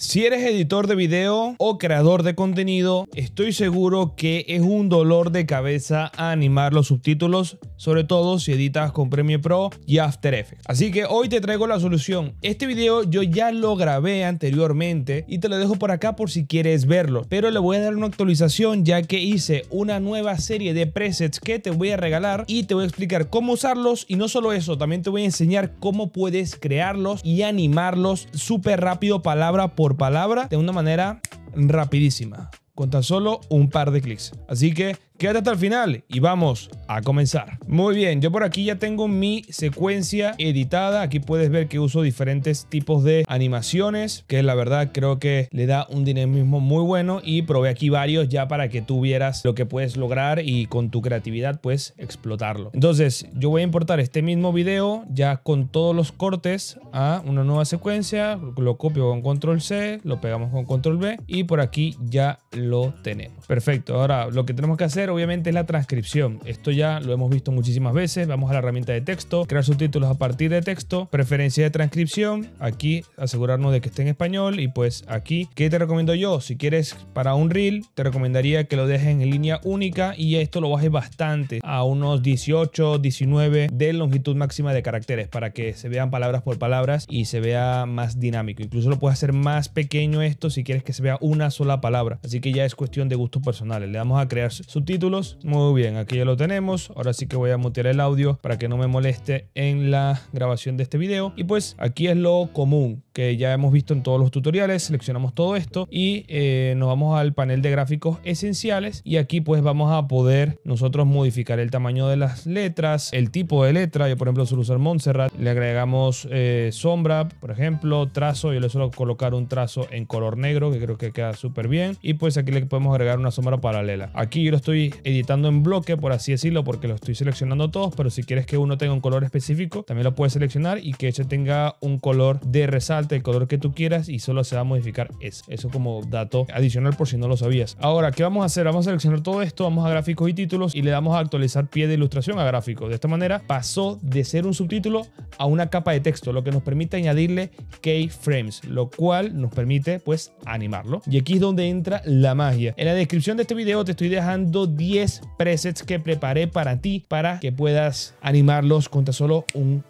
Si eres editor de video o creador de contenido, estoy seguro que es un dolor de cabeza animar los subtítulos, sobre todo si editas con Premiere Pro y After Effects. Así que hoy te traigo la solución. Este video yo ya lo grabé anteriormente y te lo dejo por acá por si quieres verlo, pero le voy a dar una actualización ya que hice una nueva serie de presets que te voy a regalar y te voy a explicar cómo usarlos y no solo eso, también te voy a enseñar cómo puedes crearlos y animarlos súper rápido palabra por palabra de una manera rapidísima, con tan solo un par de clics. Así que Quédate hasta el final y vamos a comenzar. Muy bien, yo por aquí ya tengo mi secuencia editada. Aquí puedes ver que uso diferentes tipos de animaciones, que la verdad creo que le da un dinamismo muy bueno y probé aquí varios ya para que tú vieras lo que puedes lograr y con tu creatividad pues explotarlo. Entonces yo voy a importar este mismo video ya con todos los cortes a una nueva secuencia, lo copio con control C, lo pegamos con control V y por aquí ya lo tenemos. Perfecto, ahora lo que tenemos que hacer obviamente es la transcripción. Esto ya lo hemos visto muchísimas veces. Vamos a la herramienta de texto, crear subtítulos a partir de texto, preferencia de transcripción, aquí asegurarnos de que esté en español y pues aquí, ¿qué te recomiendo yo? Si quieres para un reel, te recomendaría que lo dejes en línea única y esto lo bajes bastante a unos 18, 19 de longitud máxima de caracteres para que se vean palabras por palabras y se vea más dinámico. Incluso lo puedes hacer más pequeño esto si quieres que se vea una sola palabra. Así que ya es cuestión de gustos personales. Le damos a crear subtítulos muy bien, aquí ya lo tenemos. Ahora sí que voy a mutear el audio para que no me moleste en la grabación de este video. Y pues aquí es lo común que ya hemos visto en todos los tutoriales. Seleccionamos todo esto y eh, nos vamos al panel de gráficos esenciales. Y aquí pues vamos a poder nosotros modificar el tamaño de las letras, el tipo de letra. Yo por ejemplo suelo usar Montserrat. Le agregamos eh, sombra, por ejemplo, trazo. Yo le suelo colocar un trazo en color negro que creo que queda súper bien. Y pues aquí le podemos agregar una sombra paralela. Aquí yo lo estoy editando en bloque, por así decirlo, porque lo estoy seleccionando todos, pero si quieres que uno tenga un color específico, también lo puedes seleccionar y que ese tenga un color de resalte, el color que tú quieras y solo se va a modificar ese. Eso como dato adicional por si no lo sabías. Ahora, ¿qué vamos a hacer? Vamos a seleccionar todo esto, vamos a gráficos y títulos y le damos a actualizar pie de ilustración a gráfico. De esta manera pasó de ser un subtítulo a una capa de texto, lo que nos permite añadirle keyframes, lo cual nos permite pues animarlo. Y aquí es donde entra la magia. En la descripción de este video te estoy dejando 10 presets que preparé para ti para que puedas animarlos con tan solo un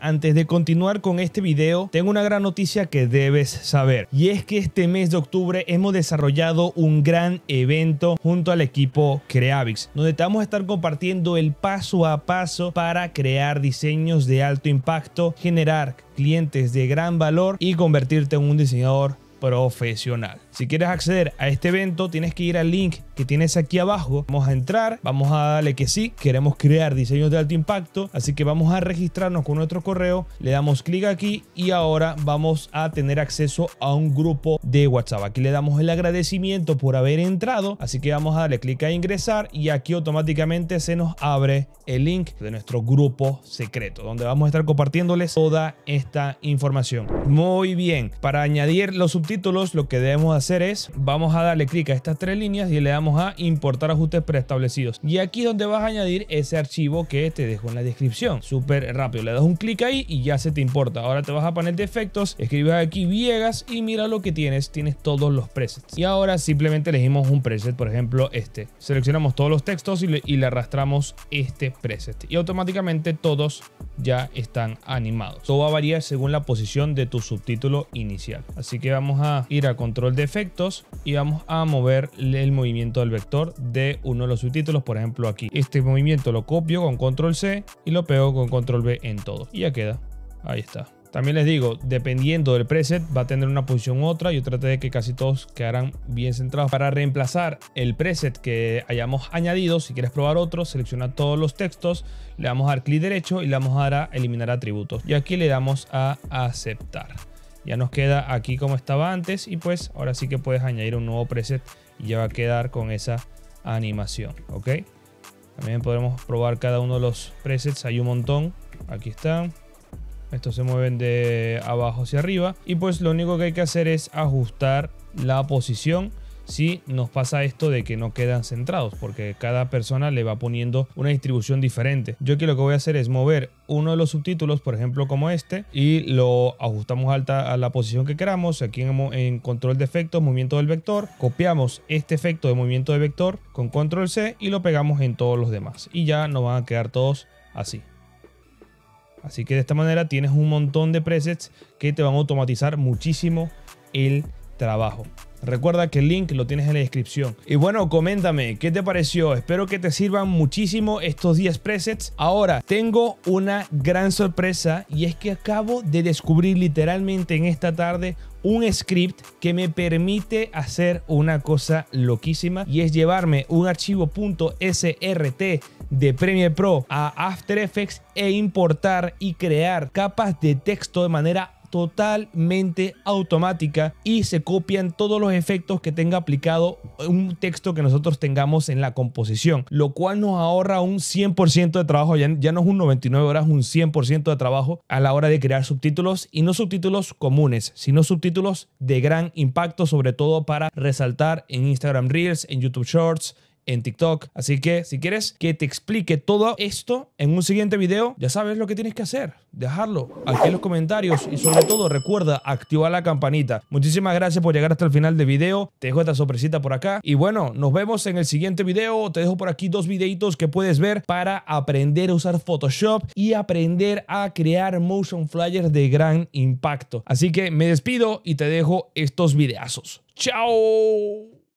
Antes de continuar con este video, tengo una gran noticia que debes saber y es que este mes de octubre hemos desarrollado un gran evento junto al equipo Creavix, donde te vamos a estar compartiendo el paso a paso para crear diseños de alto impacto, generar clientes de gran valor y convertirte en un diseñador profesional. Si quieres acceder a este evento, tienes que ir al link que tienes aquí abajo. Vamos a entrar, vamos a darle que sí, queremos crear diseños de alto impacto, así que vamos a registrarnos con nuestro correo, le damos clic aquí y ahora vamos a tener acceso a un grupo de WhatsApp. Aquí le damos el agradecimiento por haber entrado, así que vamos a darle clic a ingresar y aquí automáticamente se nos abre el link de nuestro grupo secreto, donde vamos a estar compartiéndoles toda esta información. Muy bien, para añadir los subtítulos lo que debemos hacer es, vamos a darle clic a estas tres líneas y le damos a importar ajustes preestablecidos. Y aquí donde vas a añadir ese archivo que te dejo en la descripción. Súper rápido, le das un clic ahí y ya se te importa. Ahora te vas a panel de efectos, escribes aquí Viegas y mira lo que tienes, tienes todos los presets. Y ahora simplemente elegimos un preset, por ejemplo este. Seleccionamos todos los textos y le arrastramos este preset. Y automáticamente todos ya están animados. Todo va a variar según la posición de tu subtítulo inicial. Así que vamos a ir a control de efectos y vamos a mover el movimiento del vector de uno de los subtítulos, por ejemplo aquí. Este movimiento lo copio con control C y lo pego con control V en todo. Y ya queda. Ahí está. También les digo, dependiendo del preset, va a tener una posición u otra. Yo traté de que casi todos quedaran bien centrados. Para reemplazar el preset que hayamos añadido, si quieres probar otro, selecciona todos los textos, le damos a dar clic derecho y le damos a dar a eliminar atributos. Y aquí le damos a aceptar. Ya nos queda aquí como estaba antes y pues ahora sí que puedes añadir un nuevo preset y ya va a quedar con esa animación, ¿ok? También podemos probar cada uno de los presets, hay un montón, aquí están. Estos se mueven de abajo hacia arriba. Y pues lo único que hay que hacer es ajustar la posición si nos pasa esto de que no quedan centrados, porque cada persona le va poniendo una distribución diferente. Yo aquí lo que voy a hacer es mover uno de los subtítulos, por ejemplo como este, y lo ajustamos alta a la posición que queramos. Aquí en, en control de efectos, movimiento del vector, copiamos este efecto de movimiento de vector con control C y lo pegamos en todos los demás. Y ya nos van a quedar todos así. Así que de esta manera tienes un montón de presets que te van a automatizar muchísimo el trabajo. Recuerda que el link lo tienes en la descripción. Y bueno, coméntame, ¿qué te pareció? Espero que te sirvan muchísimo estos 10 presets. Ahora, tengo una gran sorpresa y es que acabo de descubrir literalmente en esta tarde un script que me permite hacer una cosa loquísima y es llevarme un archivo .srt de Premiere Pro a After Effects e importar y crear capas de texto de manera totalmente automática y se copian todos los efectos que tenga aplicado un texto que nosotros tengamos en la composición, lo cual nos ahorra un 100% de trabajo, ya, ya no es un 99 horas, un 100% de trabajo a la hora de crear subtítulos y no subtítulos comunes, sino subtítulos de gran impacto, sobre todo para resaltar en Instagram Reels, en YouTube Shorts, en TikTok. Así que si quieres que te explique todo esto en un siguiente video, ya sabes lo que tienes que hacer. Dejarlo aquí en los comentarios y sobre todo recuerda activar la campanita. Muchísimas gracias por llegar hasta el final del video. Te dejo esta sorpresita por acá. Y bueno, nos vemos en el siguiente video. Te dejo por aquí dos videitos que puedes ver para aprender a usar Photoshop y aprender a crear motion flyers de gran impacto. Así que me despido y te dejo estos videazos. ¡Chao!